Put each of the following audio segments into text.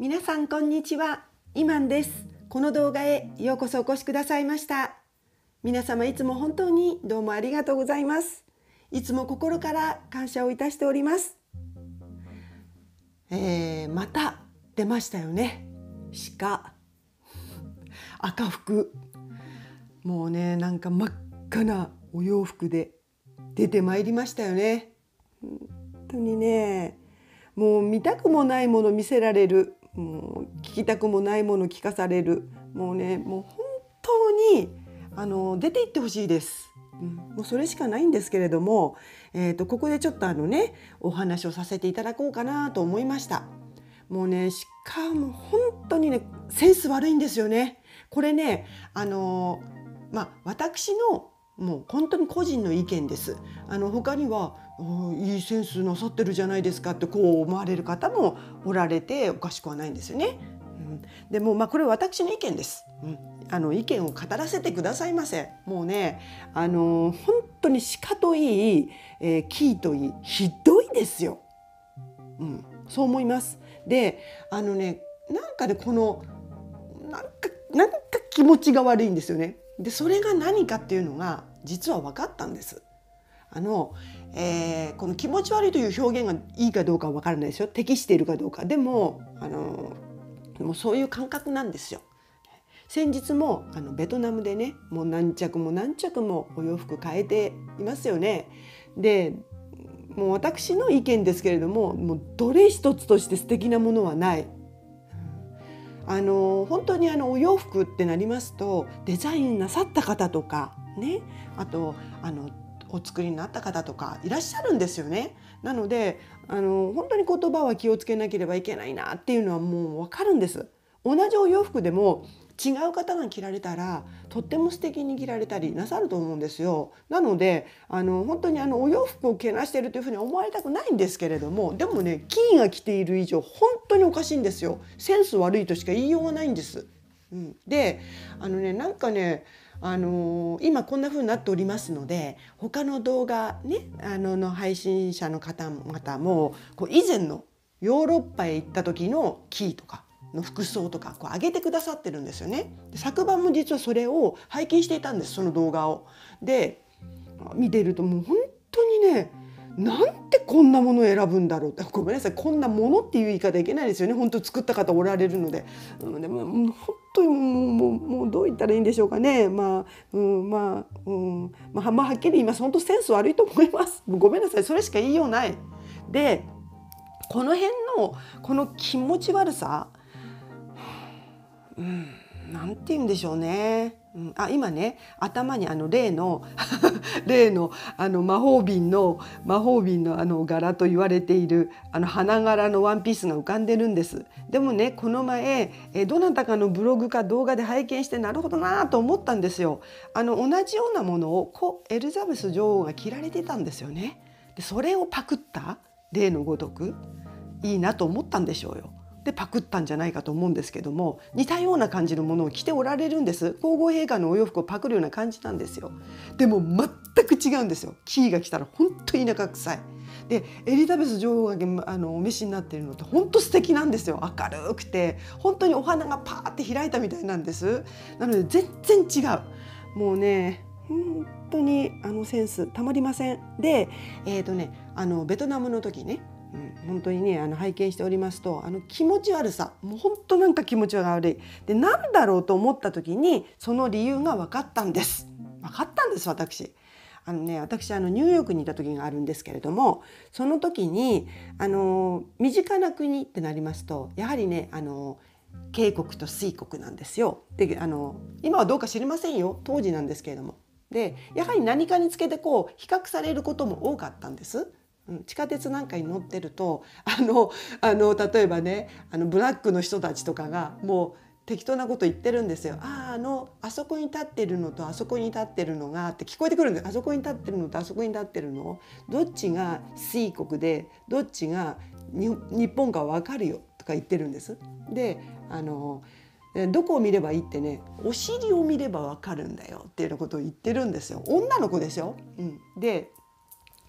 皆さんこんにちは。イマンです。この動画へようこそお越しくださいました。皆様いつも本当にどうもありがとうございます。いつも心から感謝をいたしております。えー、また出ましたよね。鹿。赤服。もうねなんか真っ赤なお洋服で出てまいりましたよね。本当にね。もう見たくもないもの見せられるもう聞きたくもないもの聞かされるもうねもう本当にあの出て行ってほしいです。うん、もうそれしかないんですけれども、えーと、ここでちょっとあのねお話をさせていただこうかなと思いました。もうねしかも本当にねセンス悪いんですよね。これねあのまあ私のもう本当に個人の意見です。あの他にはいいセンスなさってるじゃないですかってこう思われる方もおられておかしくはないんですよね。うん、でもまあこれは私の意見です。うん、あの意見を語らせてくださいませ。もうねあの本当に鹿といい、えー、キーといいひどいですよ。うん、そう思います。であのねなんかねこのなんかなんか気持ちが悪いんですよね。でそれが何かっていうのが実は分かったんです。あの、えー、この気持ち悪いという表現がいいかどうかは分からないですよ適しているかどうかでもあのもうそういう感覚なんですよ。先日もあのベトナムでねもう何着も何着もお洋服変えていますよね。でもう私の意見ですけれどももうどれ一つとして素敵なものはない。あの本当にあのお洋服ってなりますとデザインなさった方とかねあとあのお作りになった方とかいらっしゃるんですよね。なのであの本当に言葉は気をつけなければいけないなっていうのはもうわかるんです。同じお洋服でも違う方が着られたらとっても素敵に着られたりなさると思うんですよ。なのであの本当にあのお洋服をけなしてるというふうに思われたくないんですけれどもでもねキーが着ている以上本当におかしいんですよ。センス悪いとしか言いようがないんです。うん、であのねなんかねあのー、今こんな風になっておりますので他の動画ねあのの配信者の方々もこう以前のヨーロッパへ行った時のキーとかの服装とかこう上げてくださってるんですよね。昨晩も実はそれを拝見していたんですその動画を。で見てるともう本当にねなんてこんなものを選ぶんだろうって。ごめんなさい。こんなものっていう言い方いけないですよね。本当作った方おられるので、うん、でも本当にもうもうもうどう言ったらいいんでしょうかね。まあ、うん、まあ、うん。まあ、ま、はっきり言います。本当センス悪いと思います。ごめんなさい。それしか言いようない。でこの辺のこの気持ち悪さ、うん、なんて言うんでしょうね。うん、あ今ね頭にあの例の 例のあの魔法瓶の魔法瓶のあの柄と言われているあの花柄のワンピースが浮かんでるんです。でもねこの前えどなたかのブログか動画で拝見してなるほどなと思ったんですよ。あの同じようなものを故エリザベス女王が着られてたんですよね。でそれをパクった例のごとくいいなと思ったんでしょうよ。でパクったんじゃないかと思うんですけども似たような感じのものを着ておられるんです。皇后陛下のお洋服をパクるような感じなんですよ。でも全く違うんですよ。キーが来たら本当に田舎臭い。でエリザベス女王があのお召しになっているのって本当素敵なんですよ。明るくて本当にお花がパーって開いたみたいなんです。なので全然違う。もうね本当にあのセンスたまりません。でえっ、ー、とねあのベトナムの時ね本当にねあの拝見しておりますとあの気持ち悪さもう本当なんか気持ち悪いでなんだろうと思った時にその理由が分かったんです分かったんです私。あのね、私あのニューヨークにいた時があるんですけれどもその時にあの身近な国ってなりますとやはりねあの渓谷と水国なんですよ。であの今はどうか知りませんよ当時なんですけれども。でやはり何かにつけてこう比較されることも多かったんです。地下鉄なんかに乗ってるとあのあの例えばねあのブラックの人たちとかがもう適当なこと言ってるんですよ。あああのあそこに立ってるのとあそこに立ってるのがって聞こえてくるんですあそこに立ってるのとあそこに立ってるの？どっちが水国でどっちが日本か分かるよとか言ってるんです。であのどこを見ればいいってねお尻を見れば分かるんだよっていうようなことを言ってるんですよ女の子ですよ。うん、で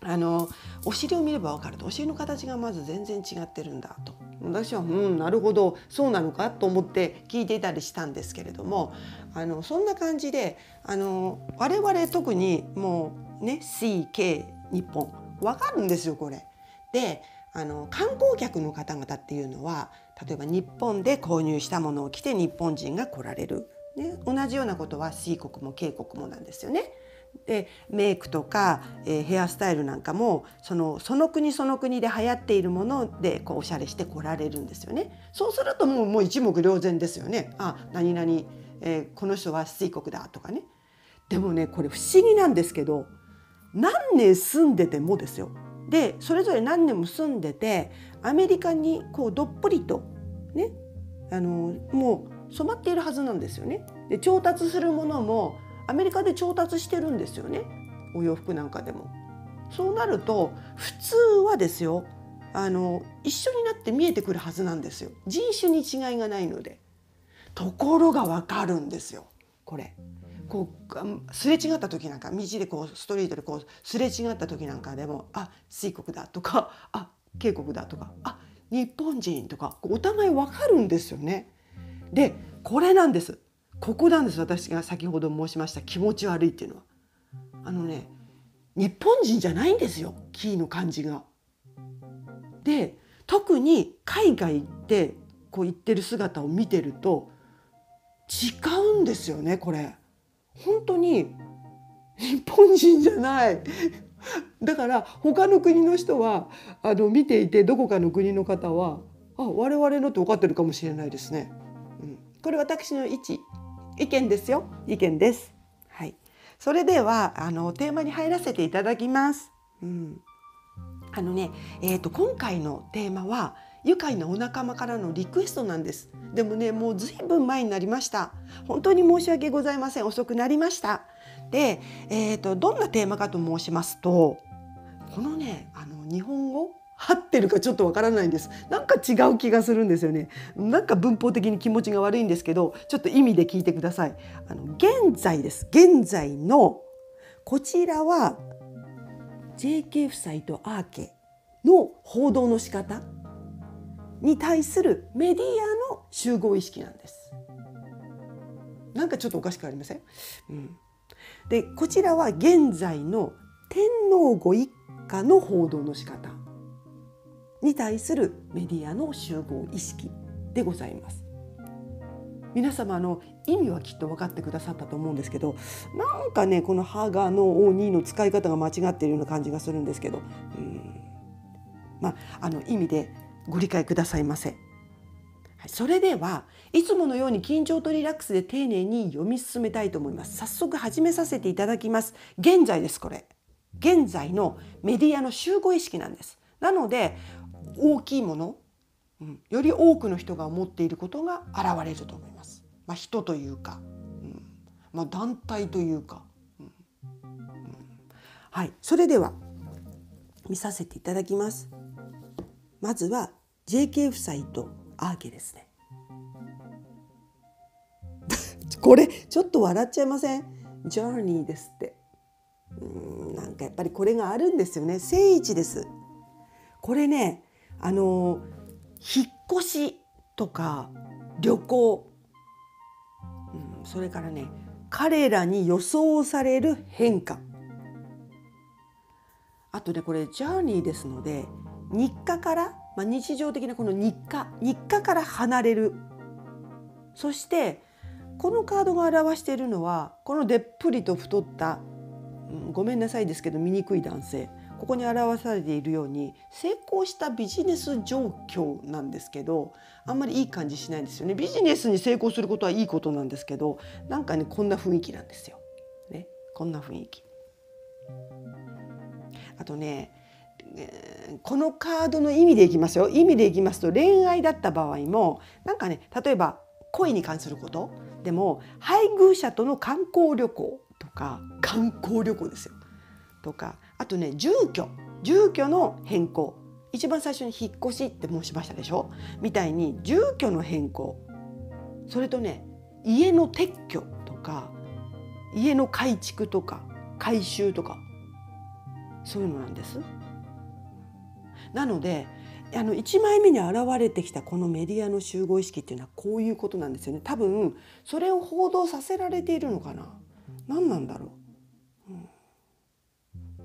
あのお尻を見れば分かると。お尻の形がまず全然違ってるんだと。私はうんなるほど。そうなのかと思って聞いていたりしたんですけれども。あのそんな感じであの我々特にもうね CK 日本。わかるんですよこれ。であの観光客の方々っていうのは例えば日本で購入したものを着て日本人が来られる、ね、同じようなことは C 国も K 国もなんですよね。でメイクとか、えー、ヘアスタイルなんかもそのその国その国で流行っているものでこうおしゃれして来られるんですよね。そうするともうもう一目瞭然ですよね。あ何々、えー、この人は水国だとかね。でもねこれ不思議なんですけど何年住んでてもですよ。でそれぞれ何年も住んでてアメリカにこうどっぷりとねあのもう染まっているはずなんですよね。で調達するものもアメリカで調達してるんですよねお洋服なんかでも。そうなると普通はですよあの一緒になって見えてくるはずなんですよ人種に違いがないので。ところがわかるんですよこれ。こうすれ違った時なんか道でこうストリートでこうすれ違った時なんかでも「あ水国だ」とか「あ渓谷だ」とか「あ日本人」とかお互い分かるんですよね。でこれなんですここなんです私が先ほど申しました気持ち悪いっていうのは。あのね日本人じゃないんですよキーの感じが。で特に海外でこう言ってる姿を見てると違うんですよねこれ。本当に日本人じゃないだから他の国の人はあの見ていてどこかの国の方はあ我々のって分かってるかもしれないですね。うん、これ私の一意見ですよ意見です。はい、それではあのテーマに入らせていただきます。うん、あのね、えーと、今回のテーマは愉快なお仲間からのリクエストなんです。でもねもうずいぶん前になりました本当に申し訳ございません遅くなりましたで、えーと、どんなテーマかと申しますとこのねあの日本ってるかちょっとわからないんです。なんか違う気がするんですよね。なんか文法的に気持ちが悪いんですけどちょっと意味で聞いてください。あの現在です。現在のこちらは JK 夫妻とアーケの報道の仕方に対するメディアの集合意識なんです。なんかちょっとおかしくありません、うん、でこちらは現在の天皇ご一家の報道の仕方に対するメディアの集合意識でございます。皆様の意味はきっと分かってくださったと思うんですけどなんかねこの「ハガの「オニー」の使い方が間違っているような感じがするんですけど、うん、まああの意味でご理解くださいませ。それではいつものように緊張とリラックスで丁寧に読み進めたいと思います。早速始めさせていただきます。現在ですこれ。現在のメディアの集合意識なんです。なので大きいもの、うん、より多くの人が思っていることが現れると思います。まあ、人というか、うんまあ、団体というか、うんうん、はい、それでは見させていただきます。まずは JK 夫妻とアーケですね。これちょっと笑っちゃいません？ジャーニーですって。うんなんかやっぱりこれがあるんですよね。聖一です。これねあの引っ越しとか旅行、うん、それからね彼らに予想される変化。あとねこれジャーニーですので日課から、まあ、日常的なこの日課日課から離れる。そしてこのカードが表しているのはこのでっぷりと太った、うん、ごめんなさいですけど醜い男性。ここに表されているように成功したビジネス状況なんですけどあんまりいい感じしないんですよね。ビジネスに成功することはいいことなんですけどなんかねこんな雰囲気なんですよ。ね、こんな雰囲気。あとねこのカードの意味でいきますよ。意味でいきますと恋愛だった場合もなんかね例えば恋に関すること。でも配偶者との観光旅行とか観光旅行ですよ。とかあとね住居。住居の変更。一番最初に引っ越しって申しましたでしょ？みたいに住居の変更。それとね家の撤去とか家の改築とか改修とか。そういうのなんです。なのであの1枚目に現れてきたこのメディアの集合意識っていうのはこういうことなんですよね。多分それを報道させられているのかな。何なんだろう、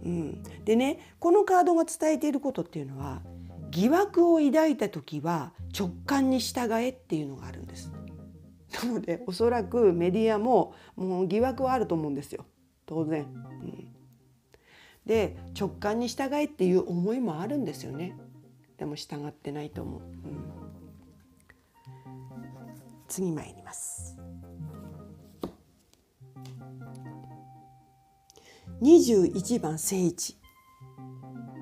うん、でねこのカードが伝えていることっていうのは疑惑を抱いた時は直感に従えっていうのがあるんです。なのでおそらくメディアももう疑惑はあると思うんですよ当然。うん、で直感に従えっていう思いもあるんですよね。でも従ってないと思う。うん、次参ります。21番聖一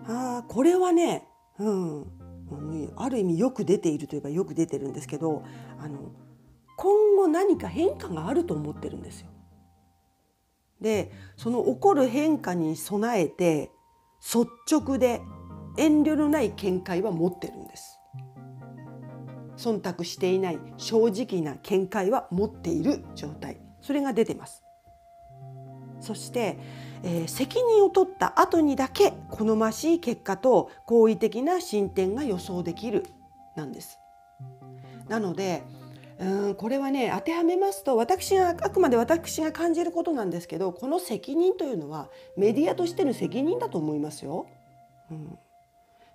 あこれはねうん、ある意味よく出ているといえばよく出てるんですけどあの今後何か変化があると思ってるんですよ。でその起こる変化に備えて率直で遠慮のない見解は持ってるんです。忖度していない正直な見解は持っている状態それが出てます。そしてえー、責任を取った後にだけ好ましい結果と好意的な進展が予想できるなんです。なのでうんこれはね当てはめますと私があくまで私が感じることなんですけどこの責任というのはメディアとしての責任だと思いますよ。うん、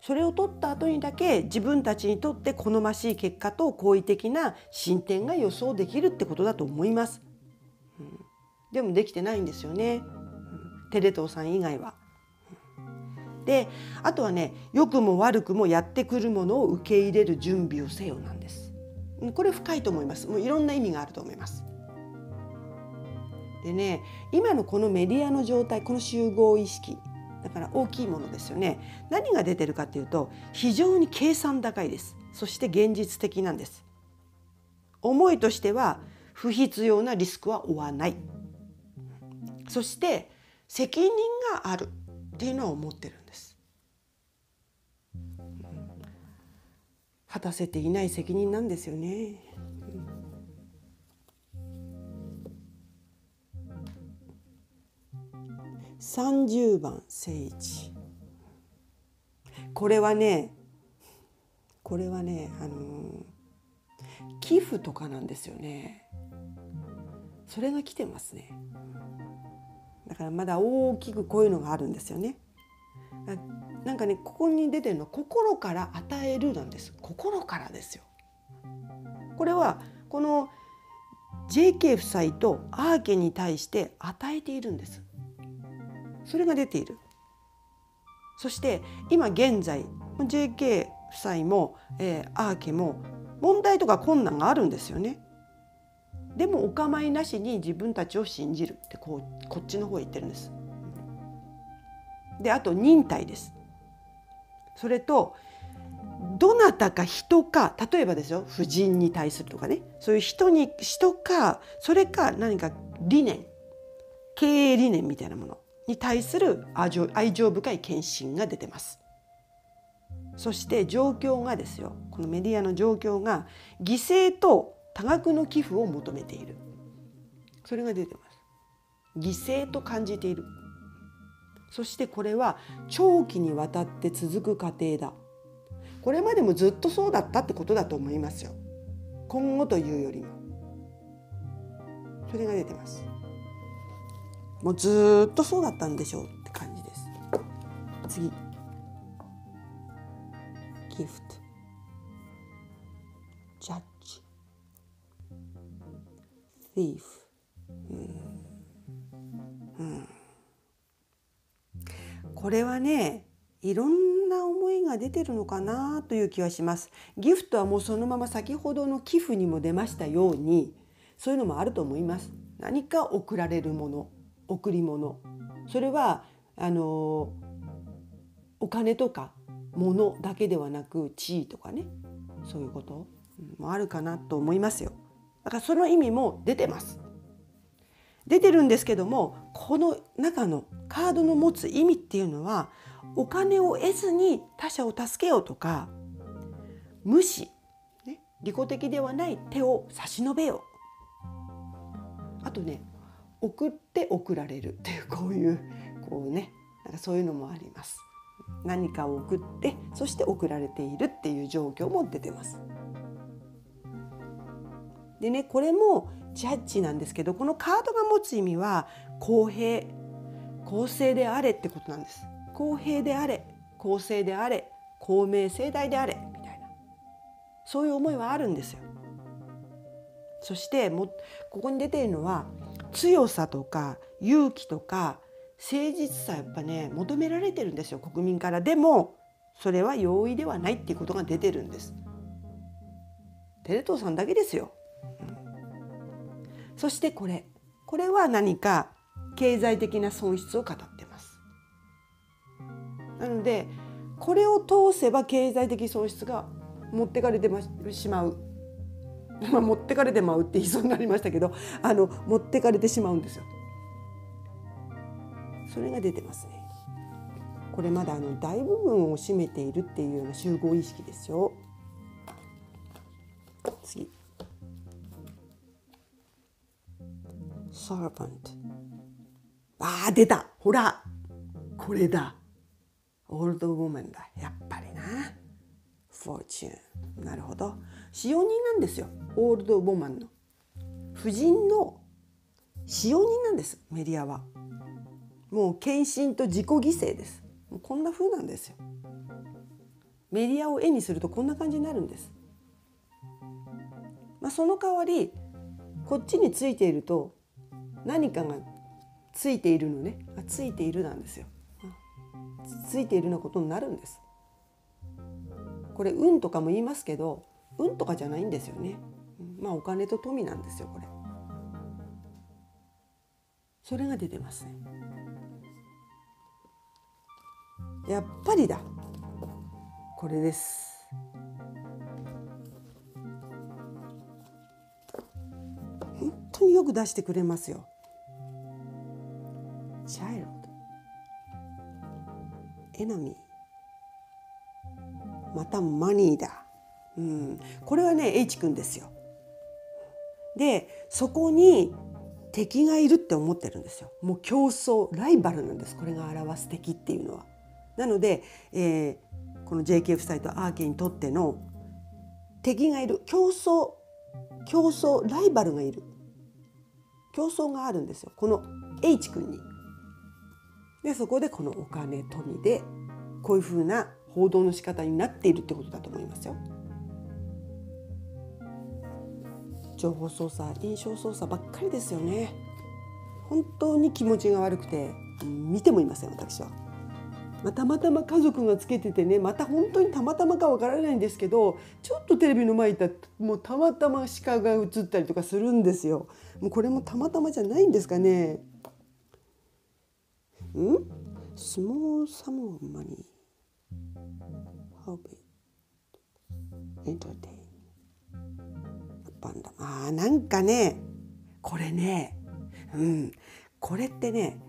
それを取った後にだけ自分たちにとって好ましい結果と好意的な進展が予想できるってことだと思います。うん、でもできてないんですよね。テレ東さん以外は。であとはね良くも悪くもやってくるものを受け入れる準備をせよなんです。これ深いと思います。もういろんな意味があると思います。でね今のこのメディアの状態この集合意識だから大きいものですよね何が出てるかっていうと非常に計算高いですそして現実的なんです思いとしては不必要なリスクは負わないそして責任があるっていうのは思ってるんです。果たせていない責任なんですよね。30番聖一これはねこれはねあの寄付とかなんですよね。それが来てますね。だからまだ大きくこういうのがあるんですよね。なんかねここに出てるのは心から与えるなんです心からですよ。これはこの JK 夫妻とアーケに対して与えているんです。それが出ている。そして今現在 JK 夫妻も、えー、アーケも問題とか困難があるんですよね。でもお構いなしに自分たちを信じるってこうこっちの方へ言ってるんです。であと忍耐です。それとどなたか人か例えばですよ夫人に対するとかねそういう人に人かそれか何か理念経営理念みたいなものに対する愛情愛情深い献身が出てます。そして状況がですよこのメディアの状況が犠牲と多額の寄付を求めている。それが出てます。犠牲と感じている。そしてこれは長期にわたって続く過程だ。これまでもずっとそうだったってことだと思いますよ。今後というよりも。それが出てます。もうずっとそうだったんでしょうって感じです。次。thief、うんうん、これはねいろんな思いが出てるのかなという気はします。ギフトはもうそのまま先ほどの寄付にも出ましたようにそういうのもあると思います。何か贈られるもの贈り物それはあのお金とか物だけではなく地位とかねそういうこともあるかなと思いますよ。だからその意味も出てます。出てるんですけどもこの中のカードの持つ意味っていうのはお金を得ずに他者を助けようとか無視、ね、利己的ではない手を差し伸べようあとね送って送られるっていうこういうこうねなんかそういうのもあります。何かを送ってそして送られているっていう状況も出てます。でねこれもジャッジなんですけどこのカードが持つ意味は公平公正であれってことなんです。公平であれ公正であれ公明正大であれみたいなそういう思いはあるんですよ。そしてもここに出ているのは強さとか勇気とか誠実さやっぱね求められてるんですよ国民からでもそれは容易ではないっていうことが出てるんですテレ東さんだけですよ、そしてこれこれは何か経済的な損失を語ってますなのでこれを通せば経済的損失が持ってかれてしまう まあ、持ってかれてまうって言いそうになりましたけどあの持ってかれてしまうんですよ。それが出てますね。これまだあの大部分を占めているっていうような集合意識ですよ。次。Servant ああ出た。ほら。これだ。オールドウォーマンだ。やっぱりな。フォーチュンなるほど。使用人なんですよ。オールドウォーマンの。婦人の。使用人なんです。メディアは。もう献身と自己犠牲です。こんな風なんですよ。メディアを絵にするとこんな感じになるんです。まあ、その代わりこっちについていると何かがついているのね。あついているなんですよ。ついているようなことになるんです。これ運とかも言いますけど運とかじゃないんですよね。まあお金と富なんですよこれ。それが出てますね。やっぱりだ。これです。本当によく出してくれますよ。チャイルド。エナミ。ーまたマニーだ、うん、これはね H 君ですよ。でそこに敵がいるって思ってるんですよ。もう競争ライバルなんです。これが表す敵っていうのは。なので、えー、この JK 夫妻とアーケにとっての敵がいる。競争競争ライバルがいる。競争があるんですよ。この H 君に。でそこでこのお金富でこういうふうな報道の仕方になっているってことだと思いますよ。情報操作印象操作ばっかりですよね本当に気持ちが悪くて見てもいません私は。まあ、たまたま家族がつけててねまた本当にたまたまかわからないんですけどちょっとテレビの前にいたらもうたまたま鹿が映ったりとかするんですよ。もうこれもたまたまじゃないんですかね。ん ?small sum of money help it entertain パンダあなんかねこれねうん。これってね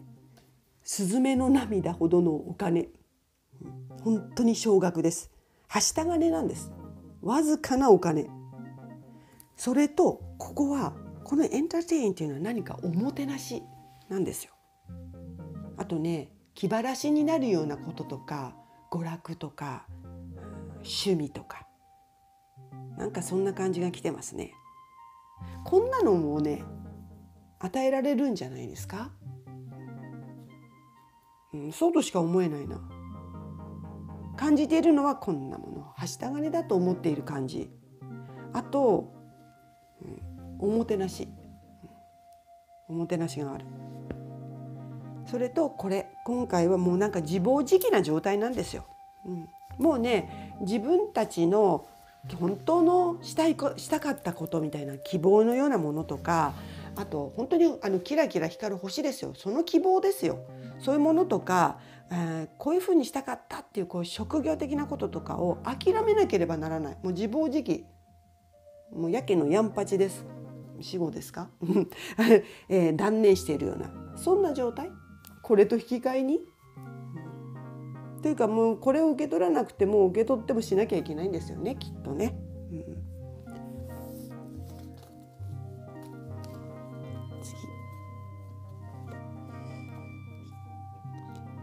スズメの涙ほどのお金。本当に少額です。はした金なんです。わずかなお金。それとここはこのエンターテインっていうのは何かおもてなしなんですよ。とね気晴らしになるようなこととか娯楽とか趣味とか。なんかそんな感じが来てますね。こんなのもね与えられるんじゃないですか、うん、そうとしか思えないな。感じているのはこんなもの。はした金だと思っている感じ。あと、うん、おもてなし、おもてなしがある。それとこれ今回はもうなんか自暴自棄な状態なんですよ、うん、もうね自分たちの本当のしたいこしたかったことみたいな希望のようなものとかあと本当にあのキラキラ光る星ですよ。その希望ですよ。そういうものとか、えー、こういうふうにしたかったっていうこう職業的なこととかを諦めなければならない。もう自暴自棄。もうやけのやんぱちです。死後ですか、えー、断念しているような。そんな状態。これと引き換えに？というかもうこれを受け取らなくても受け取ってもしなきゃいけないんですよねきっとね。うん、次。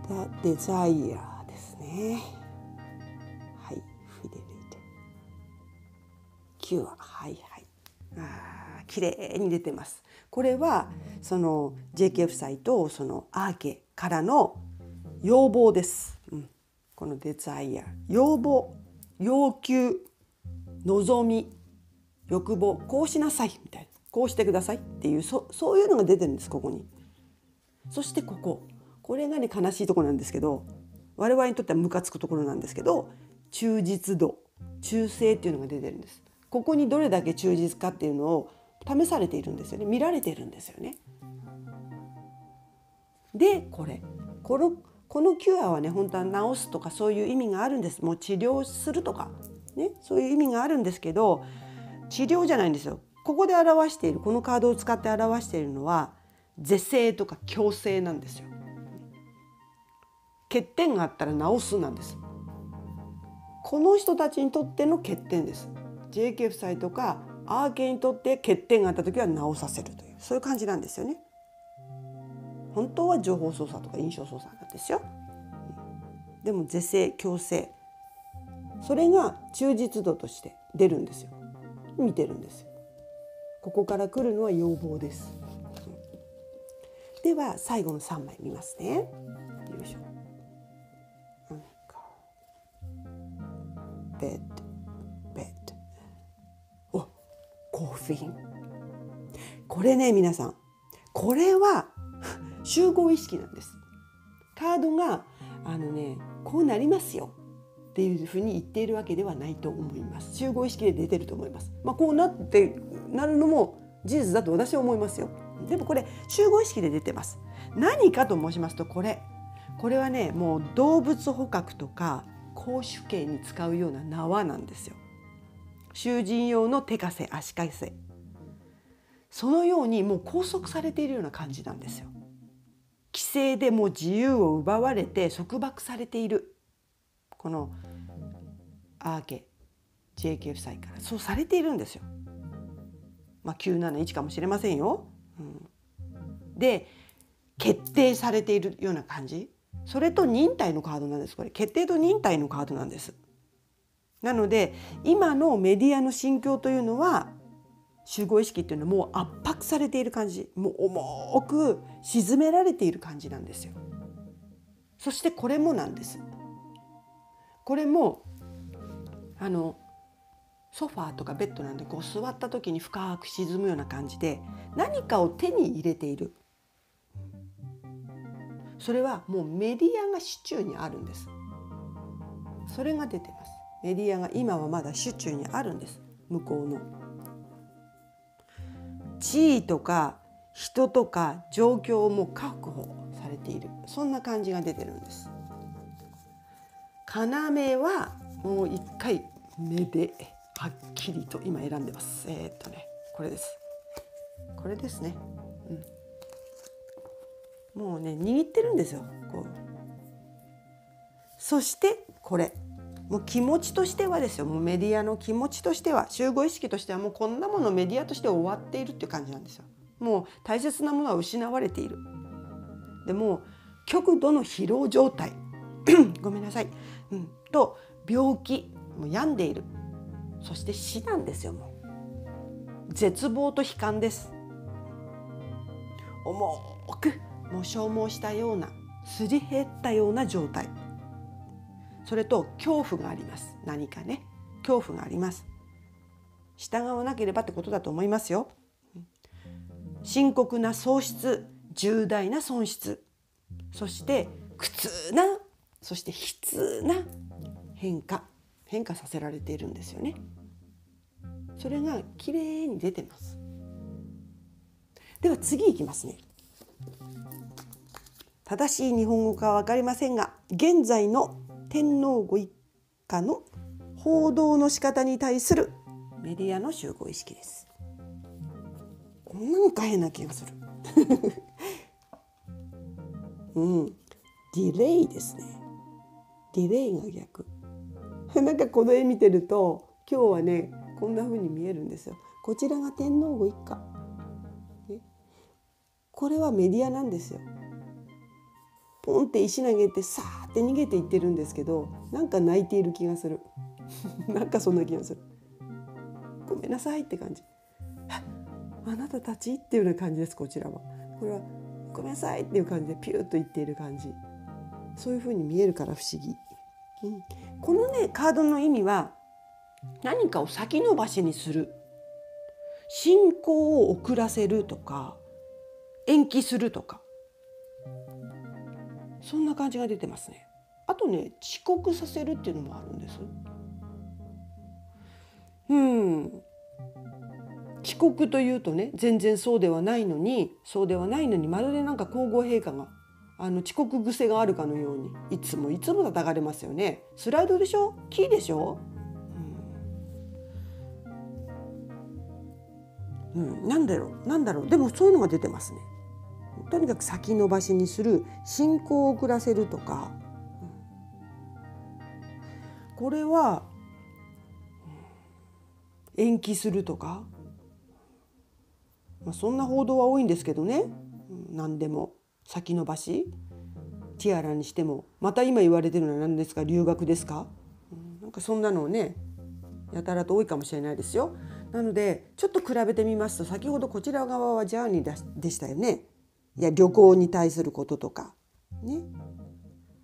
The Desire ですね。はいフィデリテキュアはいはいあ綺麗に出てますこれはその JK 夫妻とそのアーケからの要望です、うん、このデザイア。要望。要求。望み。欲望。こうしなさい。みたいな。こうしてください。っていうそそういうのが出てるんですここに。そしてここ。これがね悲しいところなんですけど我々にとってはムカつくところなんですけど忠実度。忠誠っていうのが出てるんです。ここにどれだけ忠実かっていうのを試されているんですよね。見られているんですよね。でこれ。このこのキュアはね本当は治すとかそういう意味があるんです。もう治療するとか。ねそういう意味があるんですけど治療じゃないんですよ。ここで表しているこのカードを使って表しているのは是正とか矯正なんですよ。欠点があったら直すなんです。この人たちにとっての欠点です。JK 夫妻とかアーケにとって欠点があった時は直させるというそういう感じなんですよね。本当は情報操作とか印象操作なんですよ。でも是正矯正それが忠実度として出るんですよ。見てるんですここから来るのは要望です。では最後の3枚見ますね。よいしょ。ベッドコーフィンこれね皆さん。これは 集合意識なんです。カードがあのねこうなりますよ。っていうふうに言っているわけではないと思います。集合意識で出てると思います。まあ、こうなってなるのも事実だと私は思いますよ。でもこれ集合意識で出てます。何かと申しますとこれこれはねもう動物捕獲とか公主刑に使うような縄なんですよ。囚人用の手かせ足かせそのようにもう拘束されているような感じなんですよ。規制でも自由を奪われて束縛されている。このアーケ JK 夫妻から。そうされているんですよ。まあ、971かもしれませんよ。うん、で決定されているような感じ。それと忍耐のカードなんです。これ決定と忍耐のカードなんです。なので今のメディアの心境というのは集合意識っていうのはもう圧迫されている感じもう重く沈められている感じなんですよ。そしてこれもなんです。これもあのソファーとかベッドなんでこう座った時に深く沈むような感じで何かを手に入れているそれはもうメディアが手中にあるんですそれが出てすメディアが今はまだ手中にあるんです。向こうの。地位とか人とか状況も確保されている。そんな感じが出てるんです。要はもう一回目ではっきりと今選んでますえー、っとねこれですこれですねうんもうね握ってるんですよこうそしてこれもう気持ちとしてはですよ。もうメディアの気持ちとしては集合意識としてはもうこんなものメディアとして終わっているっていう感じなんですよ。もう大切なものは失われている。でも極度の疲労状態。ごめんなさい。うん、と病気もう病んでいる。そして死なんですよもう。絶望と悲観です。重くもう消耗したようなすり減ったような状態。それと恐怖があります。何かね。恐怖があります。従わなければってことだと思いますよ。深刻な喪失。重大な損失。そして苦痛な。そして悲痛な。変化。変化させられているんですよね。それが綺麗に出てます。では次いきますね。正しい日本語かは分かりませんが現在の天皇ご一家の報道の仕方に対するメディアの集合意識です。なんか変な気がする。うん。ディレイですね。ディレイが逆。なんかこの絵見てると今日はねこんな風に見えるんですよ。こちらが天皇ご一家、ね、これはメディアなんですよ。ポンって石投げてさーって逃げていってるんですけどなんか泣いている気がする。なんかそんな気がする。ごめんなさいって感じ。あなたたち？っていうような感じですこちらは。これはごめんなさいっていう感じでピューッと言っている感じ。そういう風に見えるから不思議、うん、このねカードの意味は何かを先延ばしにする。進行を遅らせるとか延期するとか。そんな感じが出てますね。あとね遅刻させるっていうのもあるんです。うん。遅刻というとね全然そうではないのにそうではないのにまるでなんか皇后陛下があの遅刻癖があるかのようにいつもいつも叩かれますよね。スライドでしょキーでしょ、うん、うん、なんだろう？なんだろう？でもそういうのが出てますね。とにかく先延ばしにする進行を遅らせるとか、これは延期するとか、まあ、そんな報道は多いんですけどね。何でも。先延ばし。ティアラにしても。また今言われてるのは何ですか？留学ですか、なんかそんなのをねやたらと多いかもしれないですよ。なのでちょっと比べてみますと先ほどこちら側はジャーニーでしたよね。いや旅行に対することとかね。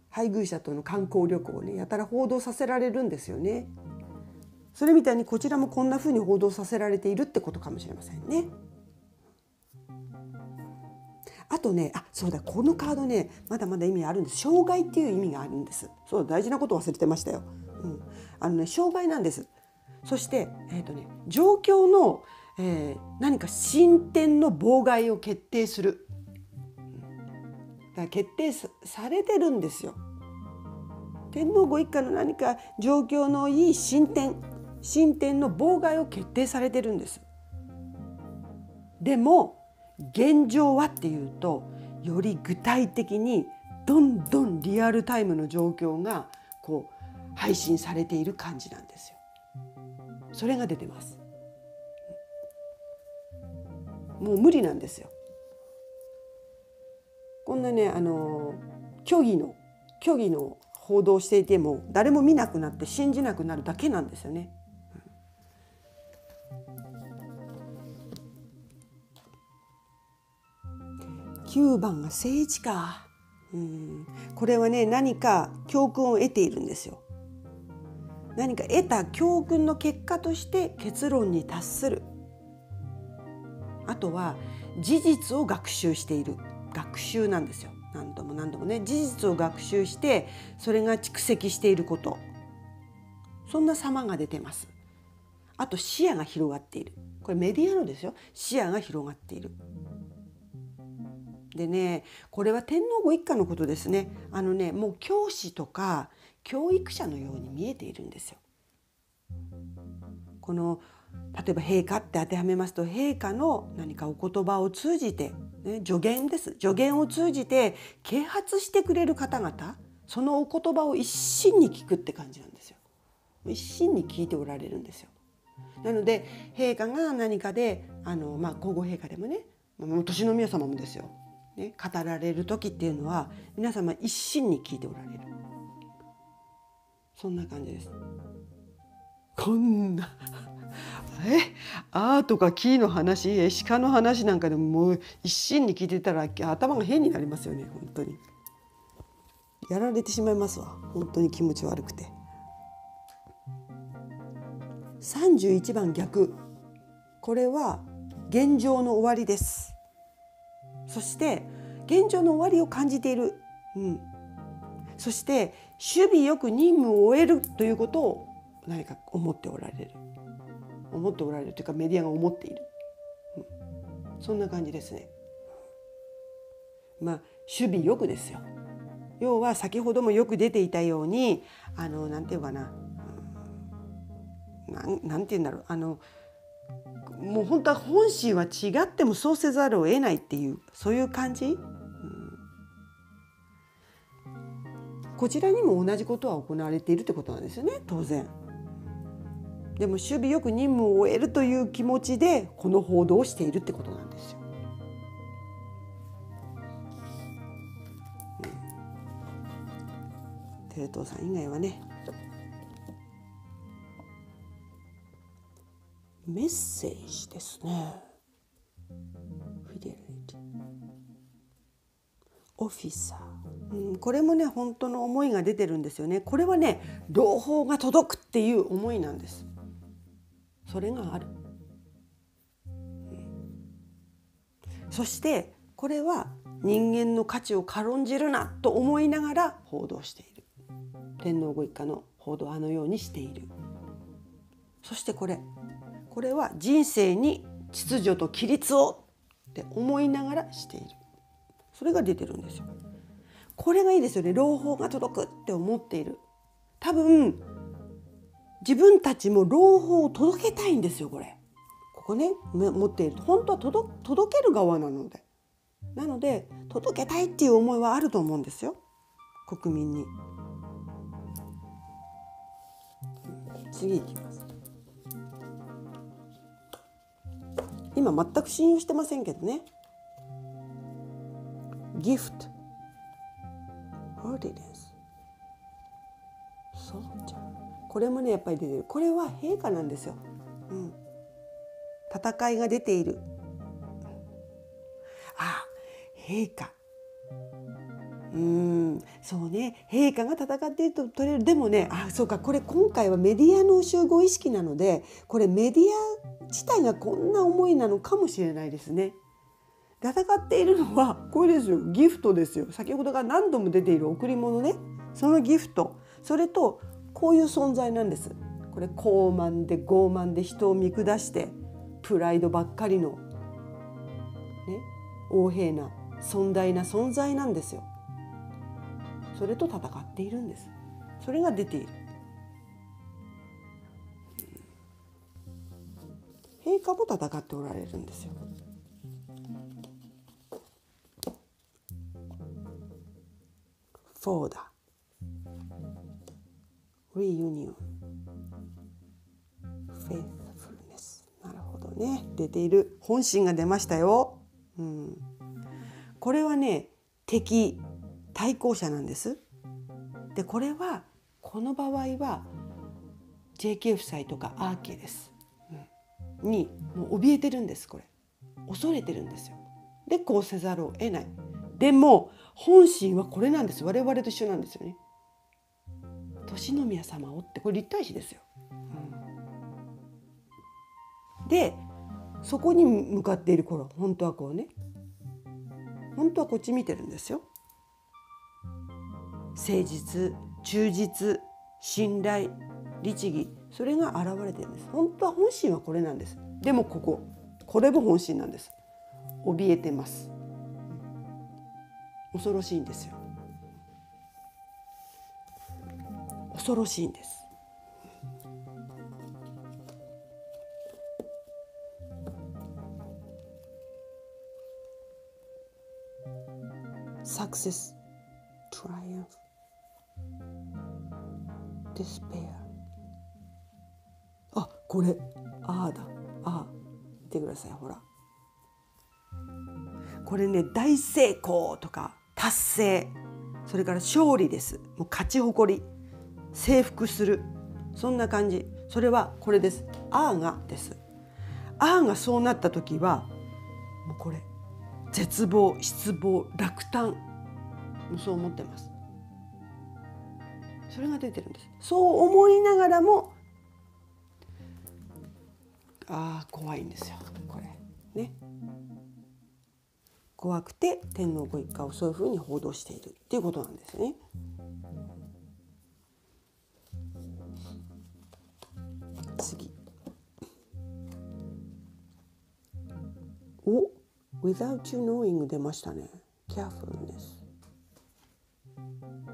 配偶者との観光旅行をねやたら報道させられるんですよね。それみたいにこちらもこんな風に報道させられているってことかもしれませんね。あとねあそうだこのカードねまだまだ意味あるんです。障害っていう意味があるんです。そう大事なこと忘れてましたよ、うん、あのね障害なんです。そしてえっ、ー、とね状況の、えー、何か進展の妨害を決定する。だ決定されてるんですよ。天皇ご一家の何か状況のいい進展進展の妨害を決定されてるんです。でも現状はっていうとより具体的にどんどんリアルタイムの状況がこう配信されている感じなんですよ。それが出てます。もう無理なんですよ。こんなねあの虚偽の虚偽の報道していても誰も見なくなって信じなくなるだけなんですよね。9番が政治かうん。これはね何か教訓を得ているんですよ。何か得た教訓の結果として結論に達する。あとは事実を学習している。学習なんですよ。何度も何度もね。事実を学習してそれが蓄積していること。そんな様が出てます。あと視野が広がっている。これメディアのですよ。視野が広がっている。でねこれは天皇ご一家のことですね。あのねもう教師とか教育者のように見えているんですよ。この例えば陛下って当てはめますと陛下の何かお言葉を通じて、ね、助言です助言を通じて啓発してくれる方々そのお言葉を一心に聞くって感じなんですよ。一心に聞いておられるんですよ。なので陛下が何かであの、まあ、皇后陛下でもね年の宮様もですよ、ね、語られる時っていうのは皆様一心に聞いておられるそんな感じです。こんなえアーとかキーの話エシカの話なんかでももう一心に聞いてたら頭が変になりますよね本当に。やられてしまいますわ本当に気持ち悪くて。31番逆。これは現状の終わりです。そして現状の終わりを感じている、うん、そして守備よく任務を終えるということを何か思っておられる。思っておられるというかメディアが思っている、うん、そんな感じですね。まあ守備よくですよ。要は先ほどもよく出ていたようにあのなんていうかな、うん、なんなんて言うんだろう。あのもう本当は本心は違ってもそうせざるを得ないっていうそういう感じ、うん、こちらにも同じことは行われているってことなんですよね。当然。でも守備よく任務を終えるという気持ちでこの報道をしているってことなんですよ。テレ東さん以外はね。メッセージですね。フィデリティ。オフィサー、うん、これもね本当の思いが出てるんですよね。これはね朗報が届くっていう思いなんです。それがある、うん、そしてこれは人間の価値を軽んじるなと思いながら報道している。天皇ご一家の報道あのようにしている。そしてこれ。これは人生に秩序と規律をって思いながらしている。それが出てるんですよ。これがいいですよね。朗報が届くって思っている。多分自分たちも朗報を届けたいんですよこれ。ここね持っていると。本当は届ける側なので。なので届けたいっていう思いはあると思うんですよ。国民に。次いきます。今全く信用してませんけどね。ギフト Ordinance そうじゃ。これもねやっぱり出てる。これは陛下なんですよ、うん、戦いが出ている。あ陛下。うん。そうね。陛下が戦っていると取れる。でもねあそうか。これ今回はメディアの集合意識なのでこれメディア自体がこんな思いなのかもしれないですね。戦っているのはこれですよ。ギフトですよ。先ほどが何度も出ている贈り物ね。そのギフト。それとこういう存在なんです。これ高慢で傲慢で人を見下してプライドばっかりの、ね、横柄な尊大な存在なんですよ。それと戦っているんです。それが出ている。陛下も戦っておられるんですよ。フォーダ reunion faithfulness. なるほどね。出ている本心が出ましたよ、うん、これはね敵対向車なんです。でこれはこの場合は JK 夫妻とかアーケーです、うん、にもう怯えてるんですこれ。恐れてるんですよ。でこうせざるを得ない。でも本心はこれなんです。我々と一緒なんですよね。利宮様をってこれ立体詞ですよ。うん、でそこに向かっている頃本当はこうね本当はこっち見てるんですよ。誠実忠実信頼律儀それが現れてるんです。本当は本心はこれなんです。でもこここれも本心なんです。怯えてます。恐ろしいんですよ。恐ろしいんです。サクセス triumph despair. あこれああだ。ああ見てくださいほら。これね大成功とか達成。それから勝利です。もう勝ち誇り。征服する。そんな感じ。それはこれです。あーがです。あーがそうなった時はもうこれ絶望失望落胆。そう思ってます。それが出てるんです。そう思いながらもああ怖いんですよ。これ。ね。怖くて天皇ご一家をそういうふうに報道しているっていうことなんですね。次。お without you knowing 出ましたね。carefulness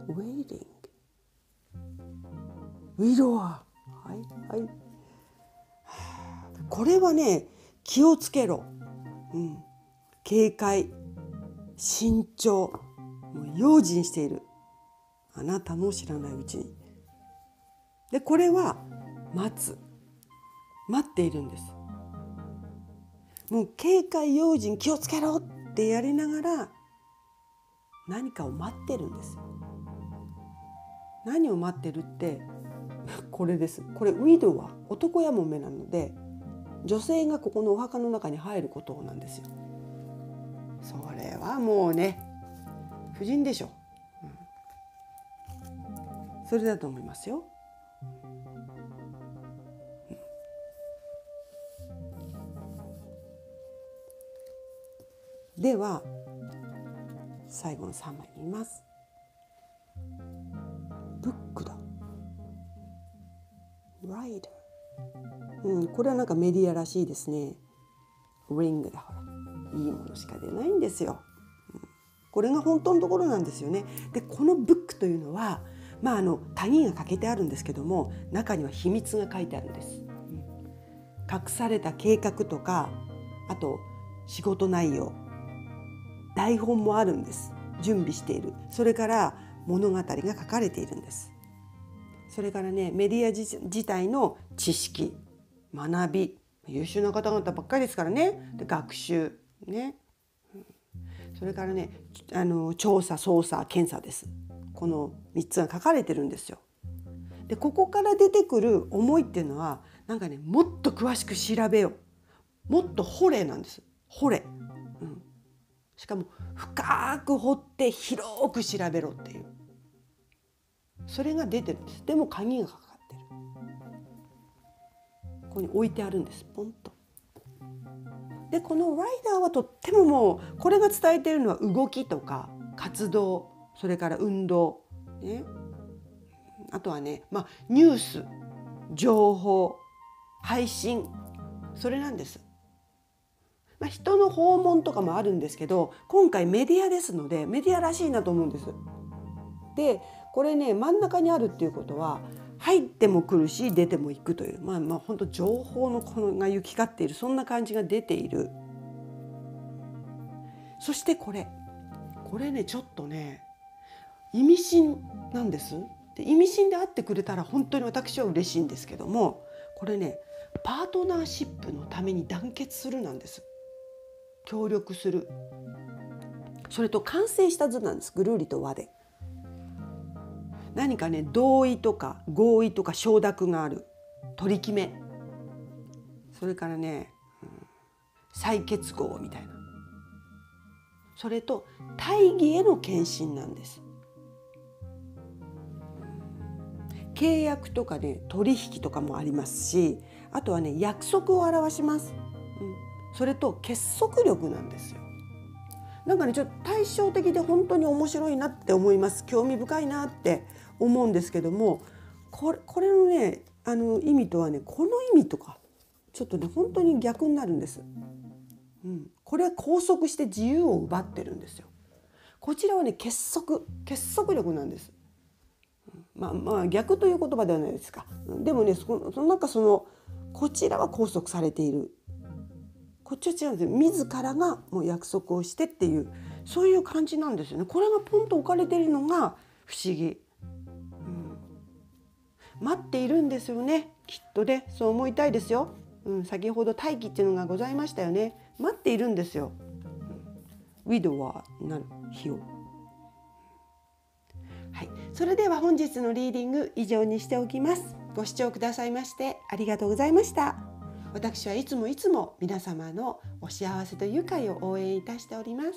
waiting ウィロアはいはい。これはね気をつけろ、うん、警戒。慎重。もう用心している。あなたの知らないうちに。でこれは待つ。待っているんです。もう警戒用心気をつけろってやりながら何かを待ってるんです。何を待ってるってこれです。これウィドは男やもめなので女性がここのお墓の中に入ることなんですよ。それはもうね婦人でしょ、うん、それだと思いますよ。では最後の3枚見ます。ブックだ。ライダー。うん、これはなんかメディアらしいですね。リングだほら。いいものしか出ないんですよ。うん、これが本当のところなんですよね。で、このブックというのは、まああの谷が欠けてあるんですけども、中には秘密が書いてあるんです。うん、隠された計画とか、あと仕事内容、台本もあるんです。準備している。それから物語が書かれているんです。それからねメディア自体の知識学び優秀な方々ばっかりですからねで学習ねそれからねあの調査捜査検査ですこの3つが書かれてるんですよ。でここから出てくる思いっていうのはなんかねもっと詳しく調べようもっと掘れなんです掘れ、しかも深く掘って広く調べろっていう。それが出てるんです。でも鍵がかかってる。ここに置いてあるんです。ポンと。でこのライダーはとってももうこれが伝えているのは動きとか活動それから運動、ね、あとはね、まあ、ニュース情報配信それなんです。まあ、人の訪問とかもあるんですけど今回メディアですのでメディアらしいなと思うんです。でこれね真ん中にあるっていうことは入っても来るし出ても行くというまあまあ本当情報のこのが行き交っているそんな感じが出ている。そしてこれ。これねちょっとね意味深なんです。で意味深であってくれたら本当に私は嬉しいんですけどもこれねパートナーシップのために団結するなんです。協力する。それと完成した図なんです。ぐるりと輪で。何かね同意とか合意とか承諾がある。取り決め。それからね、うん、再結合みたいな。それと大義への献身なんです。契約とかね取引とかもありますしあとはね約束を表します、それと結束力なんですよなんかねちょっと対照的で本当に面白いなって思います興味深いなって思うんですけどもこれこれのねあの意味とはねこの意味とかちょっとね本当に逆になるんです。うん、これは拘束して自由を奪ってるんですよ。こちらはね結束結束力なんです。まあまあ逆という言葉ではないですか。でもねそのなんかそのこちらは拘束されている。こっちは違うんですよ。自らがもう約束をしてっていうそういう感じなんですよね。これがポンと置かれてるのが不思議。うん。待っているんですよね。きっとね。そう思いたいですよ、うん、先ほど待機っていうのがございましたよね。待っているんですよ、ウィドワーなる日を。はい、それでは本日のリーディング以上にしておきます。ご視聴くださいましてありがとうございました。私はいつもいつも皆様のお幸せと愉快を応援いたしております。